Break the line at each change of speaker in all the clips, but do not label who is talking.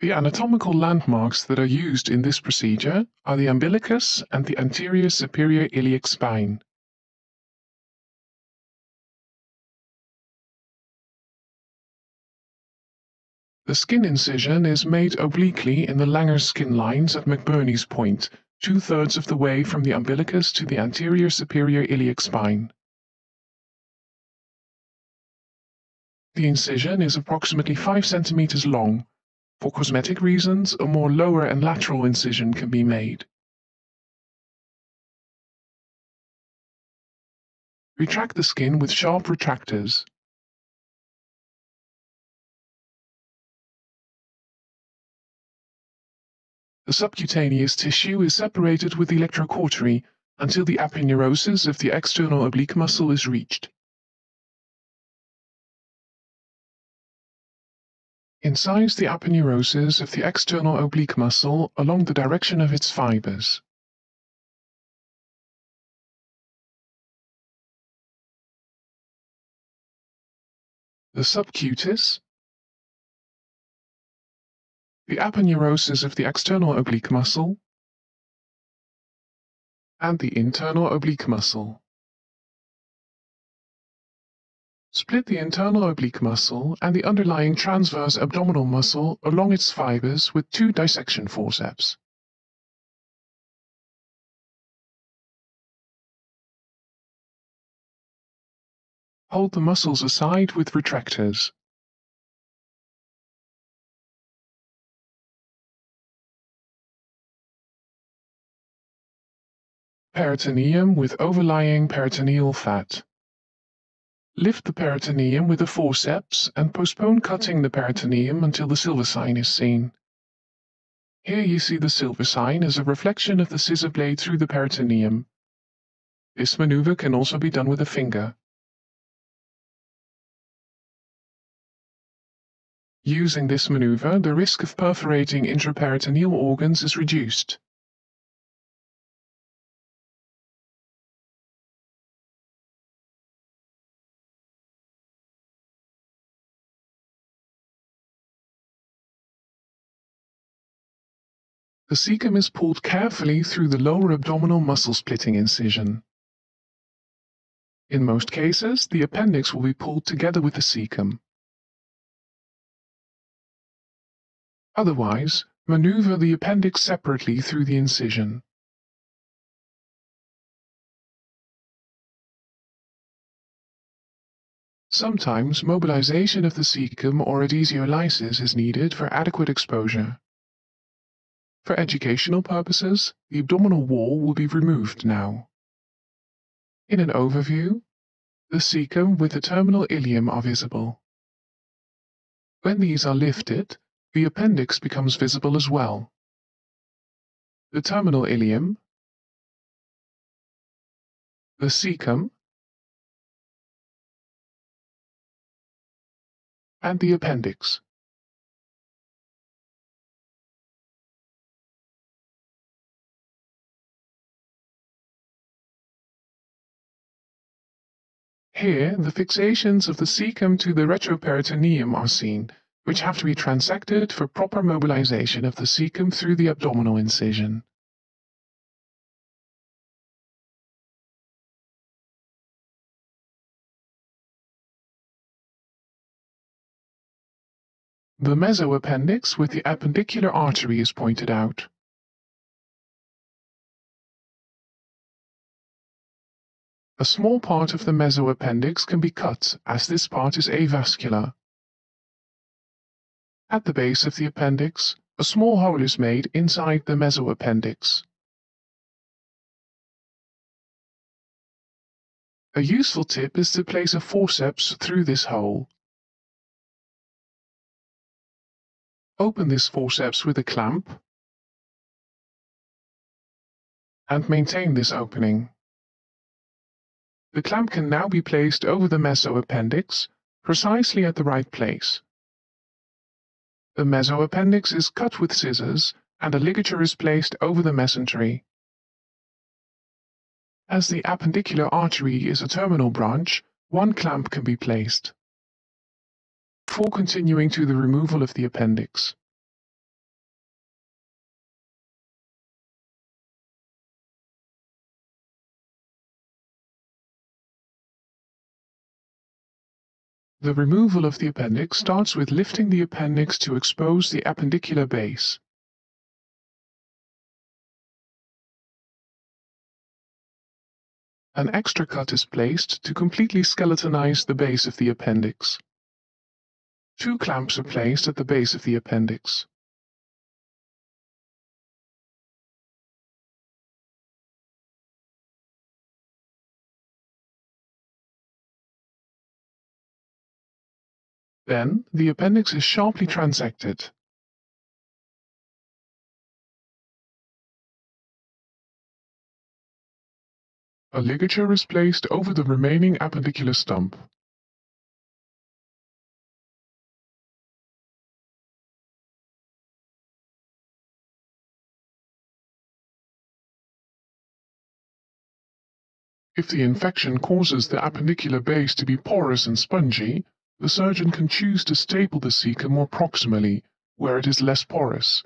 The anatomical landmarks that are used in this procedure are the umbilicus and the anterior superior iliac spine. The skin incision is made obliquely in the Langer skin lines at McBurney's point, two-thirds of the way from the umbilicus to the anterior superior iliac spine. The incision is approximately 5 centimeters long. For cosmetic reasons, a more lower and lateral incision can be made. Retract the skin with sharp retractors. The subcutaneous tissue is separated with electrocautery until the aponeurosis of the external oblique muscle is reached. Incise the aponeurosis of the external oblique muscle along the direction of its fibers. The subcutis, the aponeurosis of the external oblique muscle, and the internal oblique muscle. Split the internal oblique muscle and the underlying transverse abdominal muscle along its fibers with two dissection forceps. Hold the muscles aside with retractors. Peritoneum with overlying peritoneal fat. Lift the peritoneum with the forceps and postpone cutting the peritoneum until the silver sign is seen. Here you see the silver sign as a reflection of the scissor blade through the peritoneum. This maneuver can also be done with a finger. Using this maneuver, the risk of perforating intraperitoneal organs is reduced. The cecum is pulled carefully through the lower abdominal muscle splitting incision. In most cases, the appendix will be pulled together with the cecum. Otherwise, maneuver the appendix separately through the incision. Sometimes mobilization of the cecum or adhesiolysis is needed for adequate exposure. For educational purposes, the abdominal wall will be removed now. In an overview, the cecum with the terminal ileum are visible. When these are lifted, the appendix becomes visible as well. The terminal ileum, the cecum, and the appendix. Here, the fixations of the cecum to the retroperitoneum are seen, which have to be transected for proper mobilization of the cecum through the abdominal incision. The mesoappendix with the appendicular artery is pointed out. A small part of the mesoappendix can be cut as this part is avascular. At the base of the appendix, a small hole is made inside the mesoappendix. A useful tip is to place a forceps through this hole. Open this forceps with a clamp and maintain this opening. The clamp can now be placed over the mesoappendix, precisely at the right place. The mesoappendix is cut with scissors and a ligature is placed over the mesentery. As the appendicular artery is a terminal branch, one clamp can be placed. Before continuing to the removal of the appendix. The removal of the appendix starts with lifting the appendix to expose the appendicular base. An extra cut is placed to completely skeletonize the base of the appendix. Two clamps are placed at the base of the appendix. Then, the appendix is sharply transected. A ligature is placed over the remaining appendicular stump. If the infection causes the appendicular base to be porous and spongy, the surgeon can choose to staple the cecum more proximally, where it is less porous.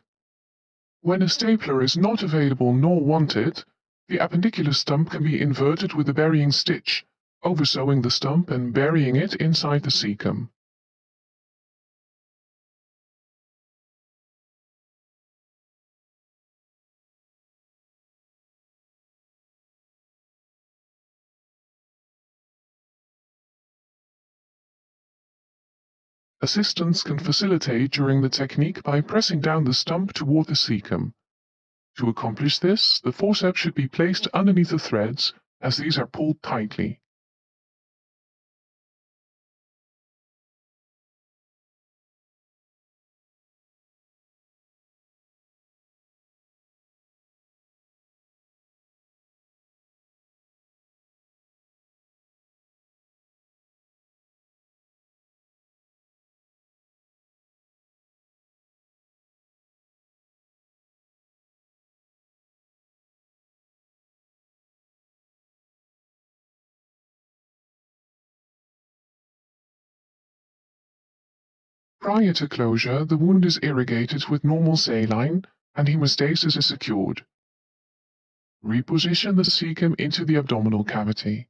When a stapler is not available nor wanted, the appendicular stump can be inverted with a burying stitch, oversewing the stump and burying it inside the cecum. Assistants can facilitate during the technique by pressing down the stump toward the cecum. To accomplish this, the forceps should be placed underneath the threads, as these are pulled tightly. Prior to closure, the wound is irrigated with normal saline and hemostasis is secured. Reposition the cecum into the abdominal cavity.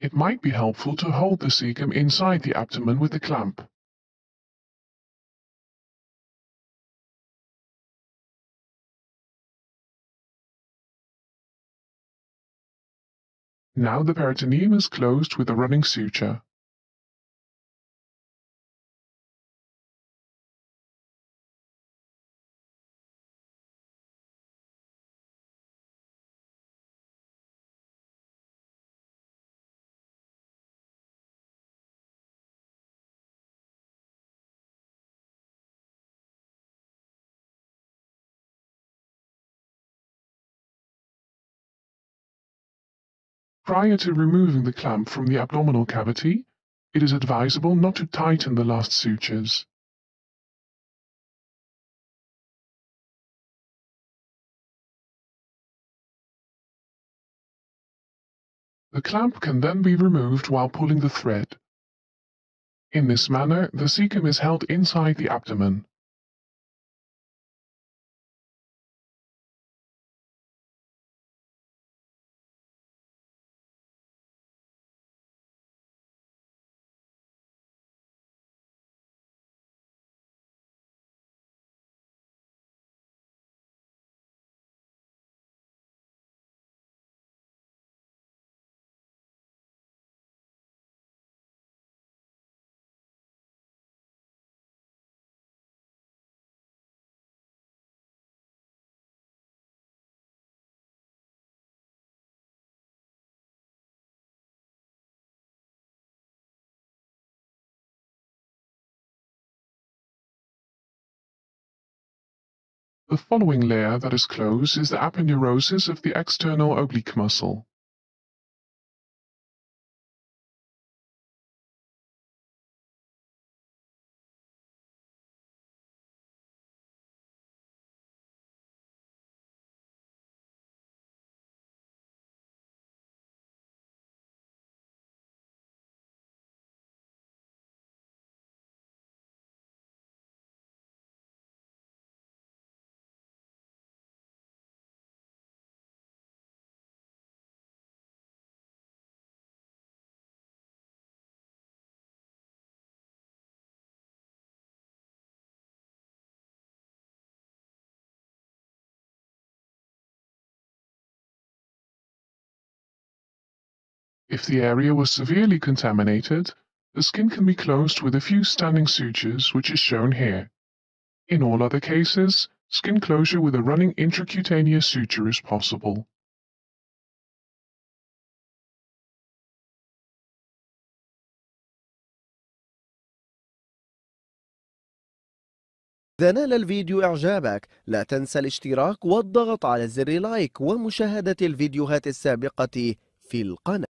It might be helpful to hold the cecum inside the abdomen with a clamp. Now the peritoneum is closed with a running suture. Prior to removing the clamp from the abdominal cavity, it is advisable not to tighten the last sutures. The clamp can then be removed while pulling the thread. In this manner, the cecum is held inside the abdomen. The following layer that is closed is the aponeurosis of the external oblique muscle. If the area was severely contaminated, the skin can be closed with a few standing sutures, which is shown here. In all other cases, skin closure with a running intracutaneous suture is possible.
إذا نال الفيديو إعجابك لا تنسى الاشتراك والضغط على زر لايك ومشاهدة الفيديوهات السابقة في القناة